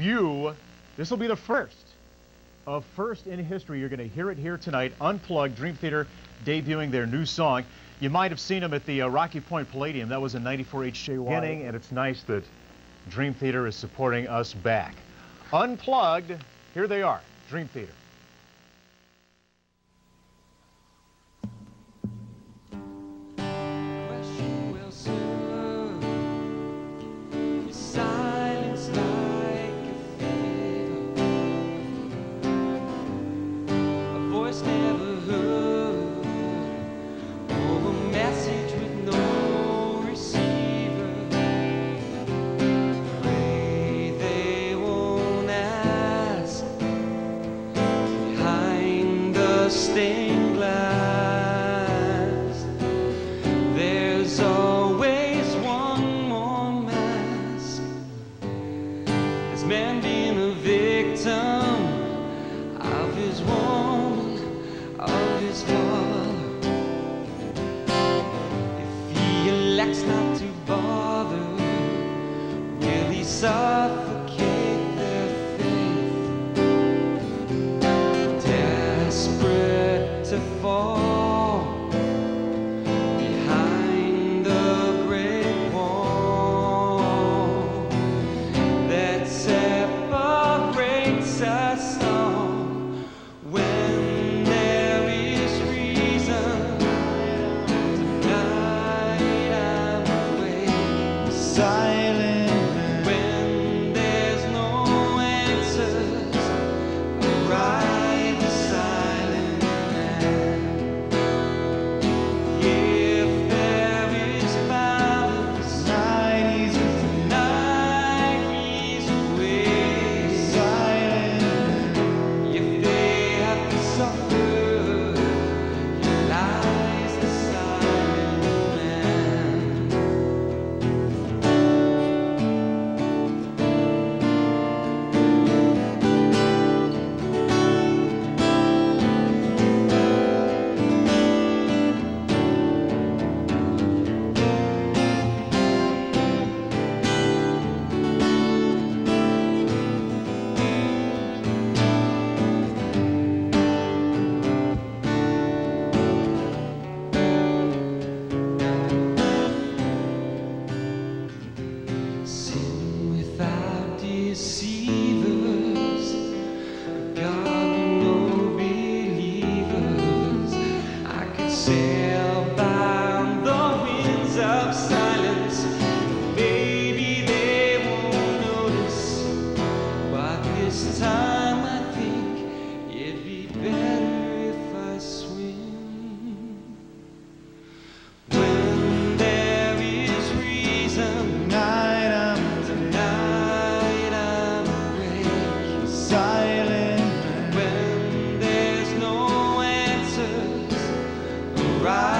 debut. This will be the first of first in history. You're going to hear it here tonight. Unplugged, Dream Theater debuting their new song. You might have seen them at the uh, Rocky Point Palladium. That was in 94 HJY. Beginning, and it's nice that Dream Theater is supporting us back. Unplugged, here they are, Dream Theater. The awake, arrive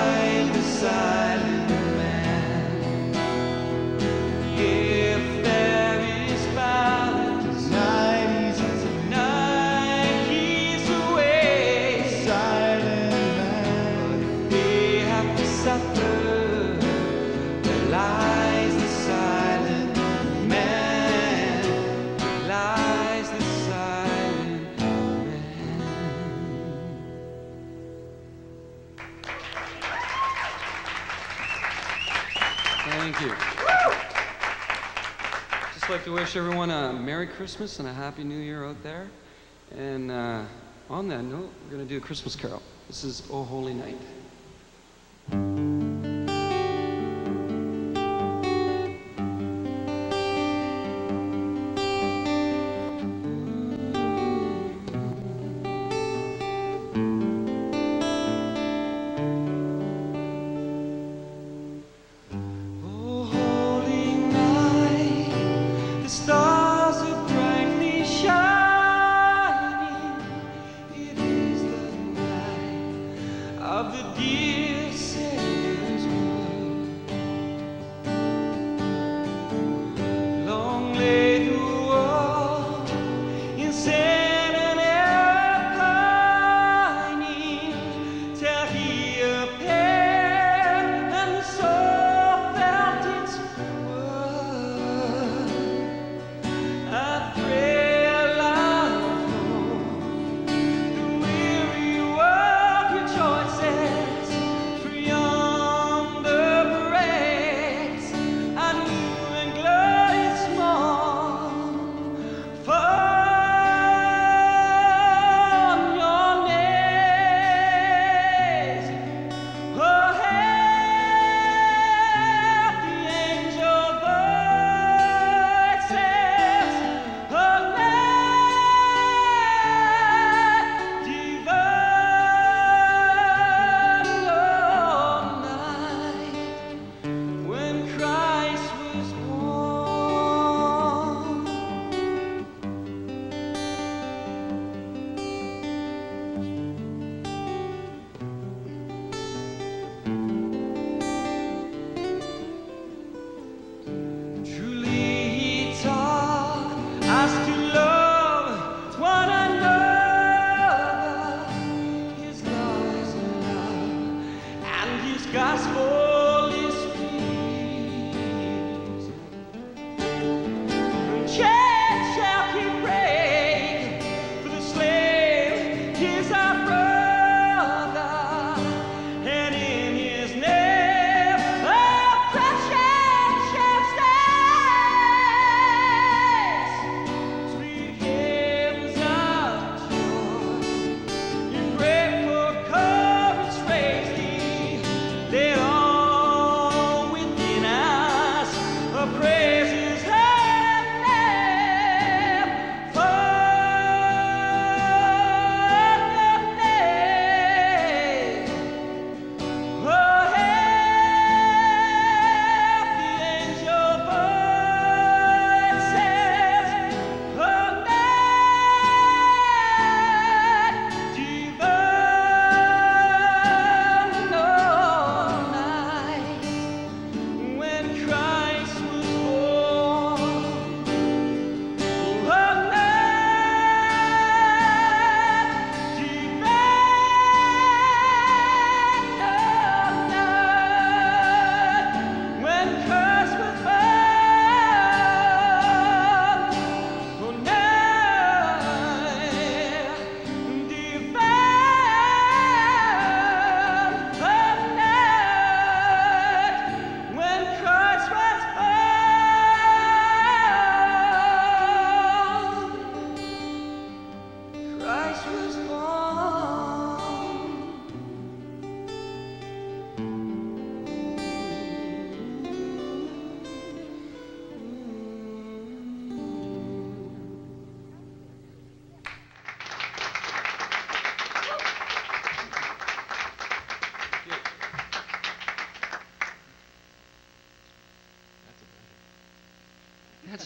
Thank you. Just like to wish everyone a Merry Christmas and a Happy New Year out there. And uh, on that note, we're going to do a Christmas carol. This is O Holy Night.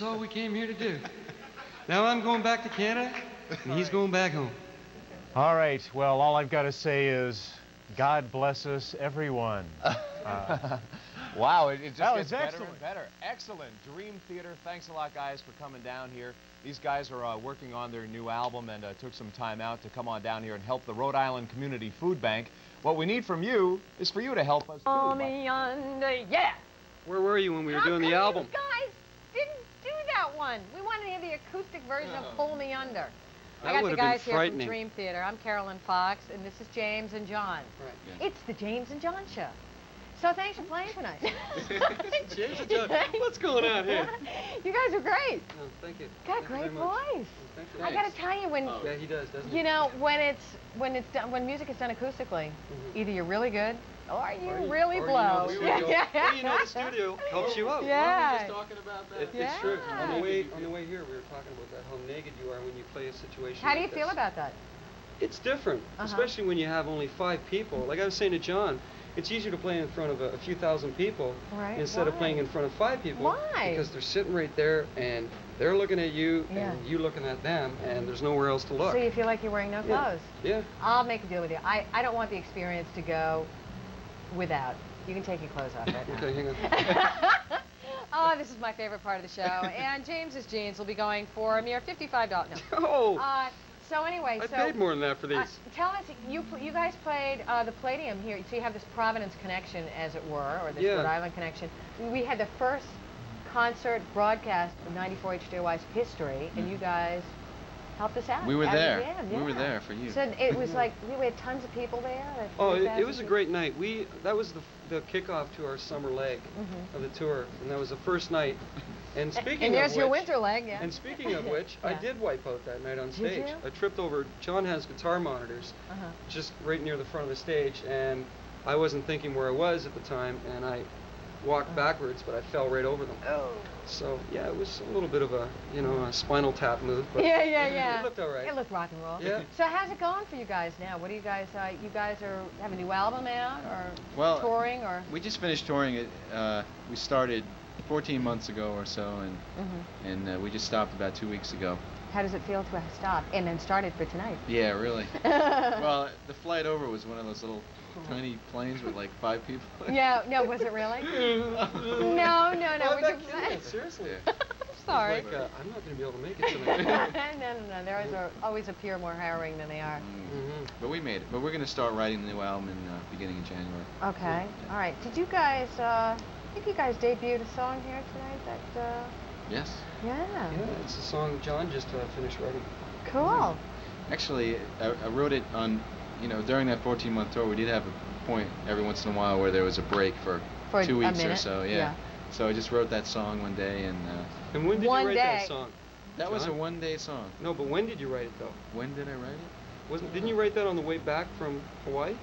All we came here to do. Now I'm going back to Canada, and he's going back home. All right. Well, all I've got to say is, God bless us, everyone. Uh, wow, it, it just that gets was better excellent. and better. Excellent. Dream Theater, thanks a lot, guys, for coming down here. These guys are uh, working on their new album and uh, took some time out to come on down here and help the Rhode Island Community Food Bank. What we need from you is for you to help us. Call me under, yeah. Where were you when we were How doing the album? Guys didn't do that one. We want to hear the acoustic version of Pull Me Under. That I got the guys here from. Dream Theater. I'm Carolyn Fox, and this is James and John. Right. It's the James and John show. So thanks for playing tonight. James and John, what's going on here? you guys are great. Oh, thank you. Got a Thank great very much. voice. Thank you. I got to tell you, when Yeah, he does, doesn't he? you know when it's when it's done when music is done acoustically, Mhm. either you're really good or you Or you- really or you blow. know the studio, yeah, or you know the studio helps you out. Yeah. talking about that. It, It's true. On the way on the way here, we were talking about that how naked you are when you play a situation. How do you like feel about that? It's different, Uh-huh. especially when you have only five people. Like I was saying to John, it's easier to play in front of a, a few thousand people Right, instead of playing in front of five people. Why? Because they're sitting right there and they're looking at you Yeah. and you looking at them, and there's nowhere else to look. So you feel like you're wearing no Yeah. clothes? Yeah. I'll make a deal with you. I, I don't want the experience to go without. You can take your clothes off right now. Okay, hang on. oh, this is my favorite part of the show. and James's jeans will be going for a mere $55. No. Oh, Uh, so anyway, I so paid more than that for these. uh, tell us, you you guys played uh, the Palladium here, so you have this Providence connection, as it were, or this Yeah. Rhode Island connection. We had the first concert broadcast of 94 HJY's history, and you guys helped us out. We were at the there. end, We were there for you. So it was like we had tons of people there. like Oh, it, it was a great night. We that was the the kickoff to our summer leg Mhm. of the tour, and that was the first night. And speaking And of there's your winter leg, yeah. And speaking of which, I did wipe out that night on Did stage. you? I tripped over. John has guitar monitors Uh-huh. just right near the front of the stage, and I wasn't thinking where I was at the time, and I walked Oh. backwards, but I fell right over them. Oh. So yeah, it was a little bit of a you know a spinal tap move, but Yeah, yeah, yeah. it looked all right. It looked rock and roll. Yeah. So how's it going for you guys now? What do you guys? Uh, you guys are have a new album out, or Well, touring, or? We just finished touring it. Uh, we started 14 months ago or so, and Mhm. and uh, we just stopped about two weeks ago. How does it feel to have stopped and then started for tonight? Yeah, really. well, the flight over was one of those little tiny planes with like five people. yeah, no, was it really? no, no, no. I'm We're just kidding, seriously. I'm sorry. Like, uh, I'm not going to be able to make it no, tonight. no, no. There always, are, always appear more harrowing than they are. Mm. Mhm. But we made it. But we're gonna start writing the new album in uh, beginning of January. Okay. All right. Did you guys? Uh, I think you guys debuted a song here tonight. That. Uh, Yes. yeah. Yeah, it's a song John just uh, finished writing. Cool. Actually, I, I wrote it on, you know, during that 14 month tour, we did have a point every once in a while where there was a break for, For two weeks or so. Yeah. yeah. So I just wrote that song one day, and uh, And when did One you write day. that song? that was a one day song. No, but when did you write it though? When did I write it? Wasn't didn't you write that on the way back from Hawaii?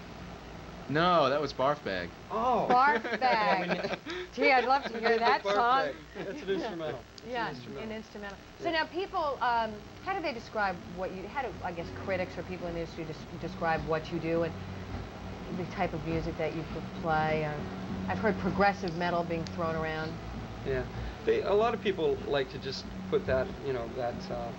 No, that was Barf Bag. Oh. Barf bag. Gee, I'd love to hear that Barf song. bag. That's an instrumental. Yeah, an instrumental. an instrumental. So now people, um, how do they describe what you, how do, I guess, critics or people in the industry des- describe what you do and the type of music that you play? Or, I've heard progressive metal being thrown around. Yeah. They, a lot of people like to just put that, you know, that uh,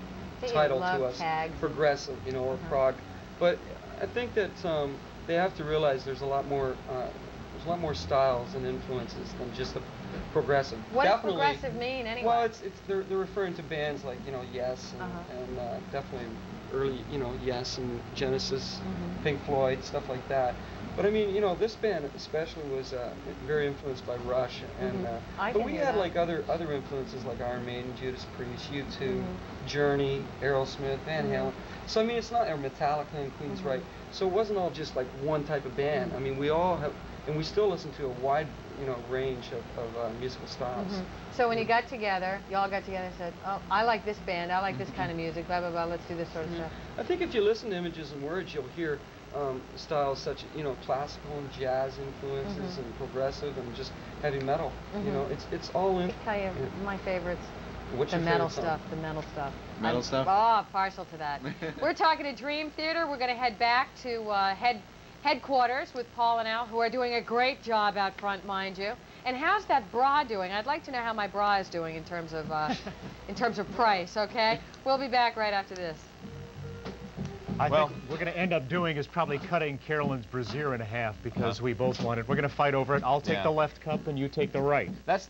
title to us, tags. progressive, you know, or Uh-huh. prog. But I think that um, they have to realize there's a lot more, uh, there's a lot more styles and influences than just the progressive. What does Definitely- progressive mean anyway? Well, it's it's they're, they're referring to bands like you know Yes and, Uh-huh. and uh, definitely early you know Yes and Genesis, Mhm. Pink Floyd, stuff like that. But I mean, you know, this band especially was uh, very influenced by Rush, and Mhm. uh, but we had that. like other other influences like Iron Maiden, Judas Priest, U2, Mhm. Journey, Aerosmith, Van Mhm. Halen. So I mean, it's not or Metallica and Queensryche. Mhm. So it wasn't all just like one type of band. Mhm. I mean, we all have, and we still listen to a wide you know range of, of uh, musical styles. Mhm. So when you got together, you all got together and said, "Oh, I like this band. I like this Mm-hmm. kind of music. Blah blah blah. Let's do this sort of stuff." I think if you listen to Images and Words, you'll hear um, styles such you know classical and jazz influences Mhm. and progressive and just heavy metal. You Mhm. know, it's it's all I in. can tell you yeah. my favorites. What's the your metal favorite stuff, song? the metal stuff. Metal I'm- stuff? Oh, partial to that. We're talking to Dream Theater. We're going to head back to uh, head headquarters with Paul and Al, who are doing a great job out front, mind you. And how's that bra doing? I'd like to know how my bra is doing in terms of uh, in terms of price. Okay, we'll be back right after this. I Well- think what we're going to end up doing is probably cutting Carolyn's brassiere in half because we both want it. We're going to fight over it. I'll take Yeah. the left cup and you take the right. That's